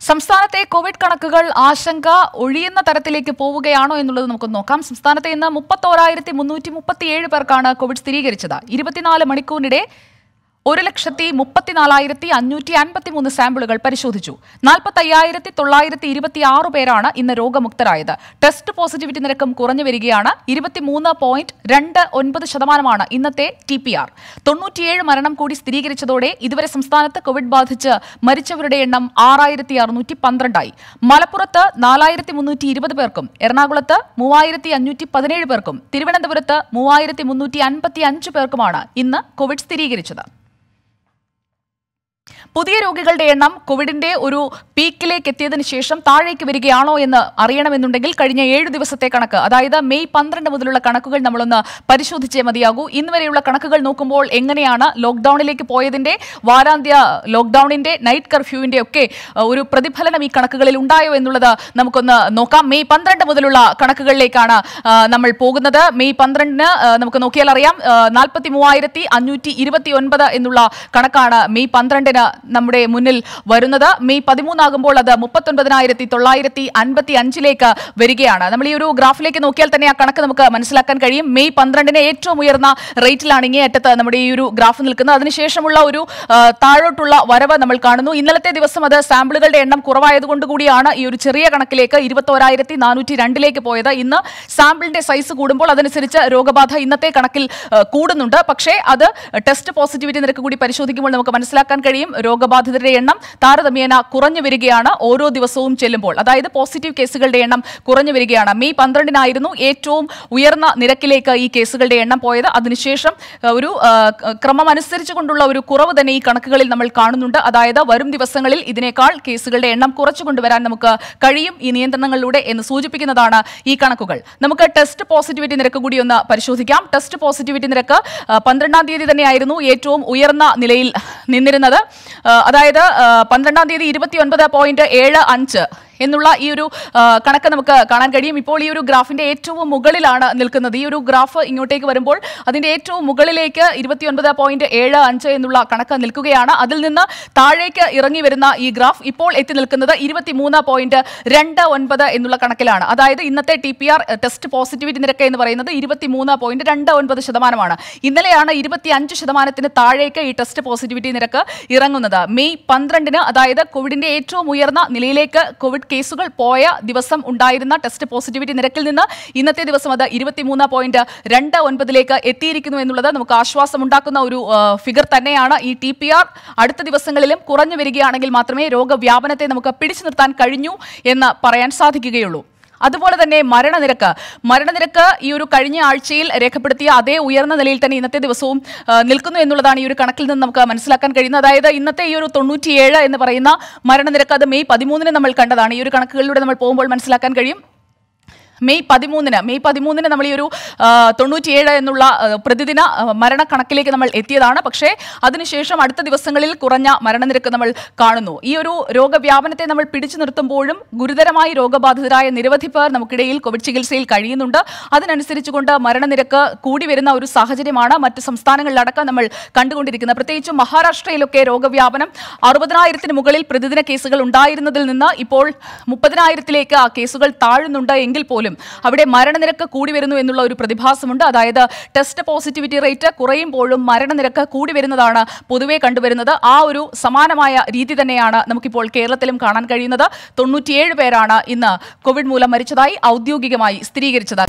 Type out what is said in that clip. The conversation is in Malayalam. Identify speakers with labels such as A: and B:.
A: സംസ്ഥാനത്തെ കോവിഡ് കണക്കുകൾ ആശങ്ക ഒഴിയുന്ന തരത്തിലേക്ക് പോവുകയാണോ എന്നുള്ളത് നമുക്ക് നോക്കാം. സംസ്ഥാനത്ത് ഇന്ന് മുപ്പത്തോരായിരത്തി മുന്നൂറ്റി മുപ്പത്തിയേഴ് പേർക്കാണ് കോവിഡ് സ്ഥിരീകരിച്ചത്. ഇരുപത്തിനാല് മണിക്കൂറിനിടെ ഒരു ലക്ഷത്തി മുപ്പത്തിനാലായിരത്തി അഞ്ഞൂറ്റി അൻപത്തി മൂന്ന് സാമ്പിളുകൾ പരിശോധിച്ചു. നാൽപ്പത്തി അയ്യായിരത്തി തൊള്ളായിരത്തി ഇരുപത്തി ആറ് പേരാണ് ഇന്ന് രോഗമുക്തരായത്. ടെസ്റ്റ് പോസിറ്റിവിറ്റി നിരക്കും കുറഞ്ഞു വരികയാണ്. ഇരുപത്തിമൂന്ന് പോയിന്റ് രണ്ട് ഒൻപത് ശതമാനമാണ് ഇന്നത്തെ ടി പി ആർ. തൊണ്ണൂറ്റിയേഴ് മരണം കൂടി സ്ഥിരീകരിച്ചതോടെ ഇതുവരെ സംസ്ഥാനത്ത് കോവിഡ് ബാധിച്ച് മരിച്ചവരുടെ എണ്ണം ആറായിരത്തി അറുന്നൂറ്റി പന്ത്രണ്ടായി. മലപ്പുറത്ത് നാലായിരത്തി മുന്നൂറ്റി ഇരുപത് പേർക്കും എറണാകുളത്ത് മൂവായിരത്തി അഞ്ഞൂറ്റി പതിനേഴ് പേർക്കും തിരുവനന്തപുരത്ത് മൂവായിരത്തി മുന്നൂറ്റി അൻപത്തി അഞ്ച് പേർക്കുമാണ് ഇന്ന് കോവിഡ് സ്ഥിരീകരിച്ചത്. പുതിയ രോഗികളുടെ എണ്ണം കോവിഡിന്റെ ഒരു പീക്കിലേക്ക് എത്തിയതിനു ശേഷം താഴേക്ക് വരികയാണോ എന്ന് അറിയണമെന്നുണ്ടെങ്കിൽ കഴിഞ്ഞ ഏഴ് ദിവസത്തെ കണക്ക് അതായത് മെയ് പന്ത്രണ്ട് മുതലുള്ള കണക്കുകൾ നമ്മളൊന്ന് പരിശോധിച്ചേ മതിയാകൂ. ഇന്ന് വരെയുള്ള കണക്കുകൾ നോക്കുമ്പോൾ എങ്ങനെയാണ് ലോക്ക്ഡൌണിലേക്ക് പോയതിന്റെ വാരാന്ത്യ ലോക്ക്ഡൌണിന്റെ നൈറ്റ് കർഫ്യൂവിന്റെ ഒക്കെ ഒരു പ്രതിഫലനം ഈ കണക്കുകളിൽ ഉണ്ടായോ എന്നുള്ളത് നമുക്കൊന്ന് നോക്കാം. മെയ് പന്ത്രണ്ട് മുതലുള്ള കണക്കുകളിലേക്കാണ് നമ്മൾ പോകുന്നത്. മെയ് പന്ത്രണ്ടിന് നമുക്ക് നോക്കിയാൽ അറിയാം നാൽപ്പത്തി മൂവായിരത്തി അഞ്ഞൂറ്റി ഇരുപത്തി ഒൻപത് എന്നുള്ള കണക്കാണ് മെയ് പന്ത്രണ്ടിന് നമ്മുടെ മുന്നിൽ വരുന്നത്. മെയ് പതിമൂന്നാകുമ്പോൾ അത് മുപ്പത്തൊൻപതിനായിരത്തി തൊള്ളായിരത്തി അൻപത്തി അഞ്ചിലേക്ക് വരികയാണ്. നമ്മൾ ഈ ഒരു ഗ്രാഫിലേക്ക് നോക്കിയാൽ തന്നെ ആ കണക്ക് നമുക്ക് മനസ്സിലാക്കാൻ കഴിയും. മെയ് പന്ത്രണ്ടിന് ഏറ്റവും ഉയർന്ന റേറ്റിലാണ് ഇങ്ങേ അറ്റത്ത് നമ്മുടെ ഈ ഒരു ഗ്രാഫ് നിൽക്കുന്നത്. അതിനുശേഷമുള്ള ഒരു താഴോട്ടുള്ള വരവ് നമ്മൾ കാണുന്നു. ഇന്നലത്തെ ദിവസം അത് സാമ്പിളുകളുടെ എണ്ണം കുറവായതുകൊണ്ട് കൂടിയാണ് ഈ ഒരു ചെറിയ കണക്കിലേക്ക് ഇരുപത്തോരായിരത്തി നാനൂറ്റി രണ്ടിലേക്ക് പോയത്. ഇന്ന് സാമ്പിളിന്റെ സൈസ് കൂടുമ്പോൾ അതനുസരിച്ച് രോഗബാധ ഇന്നത്തെ കണക്കിൽ കൂടുന്നുണ്ട്. പക്ഷേ അത് ടെസ്റ്റ് പോസിറ്റിവിറ്റി നിരക്ക് കൂടി പരിശോധിക്കുമ്പോൾ നമുക്ക് മനസ്സിലാക്കാൻ കഴിയും. രോഗബാധിതരുടെ എണ്ണം താരതമ്യേന കുറഞ്ഞു വരികയാണ് ഓരോ ദിവസവും ചെല്ലുമ്പോൾ. അതായത് പോസിറ്റീവ് കേസുകളുടെ എണ്ണം കുറഞ്ഞു വരികയാണ്. മെയ് പന്ത്രണ്ടിനായിരുന്നു ഏറ്റവും ഉയർന്ന നിരക്കിലേക്ക് ഈ കേസുകളുടെ എണ്ണം പോയത്. അതിനുശേഷം ഒരു ആ, ക- ക്രമം അനുസരിച്ച് കൊണ്ടുള്ള ഒരു കുറവ് തന്നെ ഈ കണക്കുകളിൽ നമ്മൾ കാണുന്നുണ്ട്. അതായത് വരും ദിവസങ്ങളിൽ ഇതിനേക്കാൾ കേസുകളുടെ എണ്ണം കുറച്ചു കൊണ്ടുവരാൻ നമുക്ക് കഴിയും ഈ നിയന്ത്രണങ്ങളിലൂടെ എന്ന് സൂചിപ്പിക്കുന്നതാണ് ഈ കണക്കുകൾ. നമുക്ക് ടെസ്റ്റ് പോസിറ്റിവിറ്റി നിരക്ക് കൂടി ഒന്ന് പരിശോധിക്കാം. ടെസ്റ്റ് പോസിറ്റിവിറ്റി നിരക്ക് പന്ത്രണ്ടാം തീയതി തന്നെയായിരുന്നു ഏറ്റവും ഉയർന്ന നിലയിൽ നിന്നിരുന്നത്. അതായത് പന്ത്രണ്ടാം തീയതി ഇരുപത്തി ഒൻപത് പോയിന്റ് ഏഴ് അഞ്ച് എന്നുള്ള ഈ ഒരു കണക്ക് നമുക്ക് കാണാൻ കഴിയും. ഇപ്പോൾ ഈ ഒരു ഗ്രാഫിന്റെ ഏറ്റവും മുകളിലാണ് നിൽക്കുന്നത്. ഈ ഒരു ഗ്രാഫ് ഇങ്ങോട്ടേക്ക് വരുമ്പോൾ അതിന്റെ ഏറ്റവും മുകളിലേക്ക് ഇരുപത്തിയൊൻപത് പോയിന്റ് ഏഴ് അഞ്ച് എന്നുള്ള കണക്ക് നിൽക്കുകയാണ്. അതിൽ നിന്ന് താഴേക്ക് ഇറങ്ങി വരുന്ന ഈ ഗ്രാഫ് ഇപ്പോൾ എത്തി നിൽക്കുന്നത് ഇരുപത്തിമൂന്ന് പോയിന്റ് രണ്ട് ഒൻപത് എന്നുള്ള കണക്കിലാണ്. അതായത് ഇന്നത്തെ ടി ടെസ്റ്റ് പോസിറ്റിവിറ്റി നിരക്ക് എന്ന് പറയുന്നത് ഇരുപത്തിമൂന്ന് പോയിന്റ് രണ്ട് ഒൻപത് ശതമാനമാണ്. ഇന്നലെയാണ് ഇരുപത്തി അഞ്ച് ശതമാനത്തിന് താഴേക്ക് ഈ ടെസ്റ്റ് പോസിറ്റിവിറ്റി നിരക്ക് ഇറങ്ങുന്നത്. മെയ് പന്ത്രണ്ടിന് അതായത് കോവിഡിന്റെ ഏറ്റവും ഉയർന്ന നിലയിലേക്ക് കോവിഡ് കേസുകൾ പോയ ദിവസം ഉണ്ടായിരുന്ന ടെസ്റ്റ് പോസിറ്റിവിറ്റി നിരക്കിൽ നിന്ന് ഇന്നത്തെ ദിവസം അത് ഇരുപത്തിമൂന്ന് പോയിന്റ് രണ്ട് ഒൻപതിലേക്ക് എത്തിയിരിക്കുന്നു എന്നുള്ളത് നമുക്ക് ആശ്വാസമുണ്ടാക്കുന്ന ഒരു ഫിഗർ തന്നെയാണ് ഈ ടി പി ആർ. അടുത്ത ദിവസങ്ങളിലും കുറഞ്ഞു വരികയാണെങ്കിൽ മാത്രമേ രോഗവ്യാപനത്തെ നമുക്ക് പിടിച്ചു നിർത്താൻ കഴിഞ്ഞു എന്ന് പറയാൻ സാധിക്കുകയുള്ളൂ. അതുപോലെ തന്നെ മരണനിരക്ക്. മരണനിരക്ക് ഈ ഒരു കഴിഞ്ഞ ആഴ്ചയിൽ രേഖപ്പെടുത്തിയ അതേ ഉയർന്ന നിലയിൽ തന്നെ ഇന്നത്തെ ദിവസവും നിൽക്കുന്നു എന്നുള്ളതാണ് ഈ ഒരു കണക്കിൽ നിന്ന് നമുക്ക് മനസ്സിലാക്കാൻ കഴിയുന്നത്. അതായത് ഇന്നത്തെ ഈ ഒരു തൊണ്ണൂറ്റിയേഴ് എന്ന് പറയുന്ന മരണനിരക്ക് അത് മെയ് പതിമൂന്നിന് നമ്മൾ കണ്ടതാണ്. ഈ ഒരു കണക്കുകളിലൂടെ നമ്മൾ പോകുമ്പോൾ മനസ്സിലാക്കാൻ കഴിയും. മെയ് പതിമൂന്നിന് മെയ് പതിമൂന്നിന് നമ്മൾ ഈ ഒരു തൊണ്ണൂറ്റിയേഴ് എന്നുള്ള പ്രതിദിന മരണക്കണക്കിലേക്ക് നമ്മൾ എത്തിയതാണ്. പക്ഷേ അതിനുശേഷം അടുത്ത ദിവസങ്ങളിൽ കുറഞ്ഞ മരണനിരക്ക് നമ്മൾ കാണുന്നു. ഈ ഒരു രോഗവ്യാപനത്തെ നമ്മൾ പിടിച്ചു നിർത്തുമ്പോഴും ഗുരുതരമായി രോഗബാധിതരായ നിരവധി പേർ നമുക്കിടയിൽ കോവിഡ് ചികിത്സയിൽ കഴിയുന്നുണ്ട്. അതിനനുസരിച്ചുകൊണ്ട് മരണനിരക്ക് കൂടി വരുന്ന ഒരു സാഹചര്യമാണ് മറ്റ് സംസ്ഥാനങ്ങളിലടക്കം നമ്മൾ കണ്ടുകൊണ്ടിരിക്കുന്നത്. പ്രത്യേകിച്ചും മഹാരാഷ്ട്രയിലൊക്കെ രോഗവ്യാപനം അറുപതിനായിരത്തിന് മുകളിൽ പ്രതിദിന കേസുകൾ ഉണ്ടായിരുന്നതിൽ നിന്ന് ഇപ്പോൾ മുപ്പതിനായിരത്തിലേക്ക് ആ കേസുകൾ താഴുന്നുണ്ട് എങ്കിൽ പോലും അവിടെ മരണനിരക്ക് കൂടി വരുന്നു എന്നുള്ള ഒരു പ്രതിഭാസമുണ്ട്. അതായത് ടെസ്റ്റ് പോസിറ്റിവിറ്റി റേറ്റ് കുറയുമ്പോഴും മരണനിരക്ക് കൂടി വരുന്നതാണ് പൊതുവെ കണ്ടുവരുന്നത്. ആ ഒരു സമാനമായ രീതി തന്നെയാണ് നമുക്കിപ്പോൾ കേരളത്തിലും കാണാൻ കഴിയുന്നത്. തൊണ്ണൂറ്റിയേഴ് പേരാണ് ഇന്ന് കോവിഡ് മൂലം മരിച്ചതായി ഔദ്യോഗികമായി സ്ഥിരീകരിച്ചത്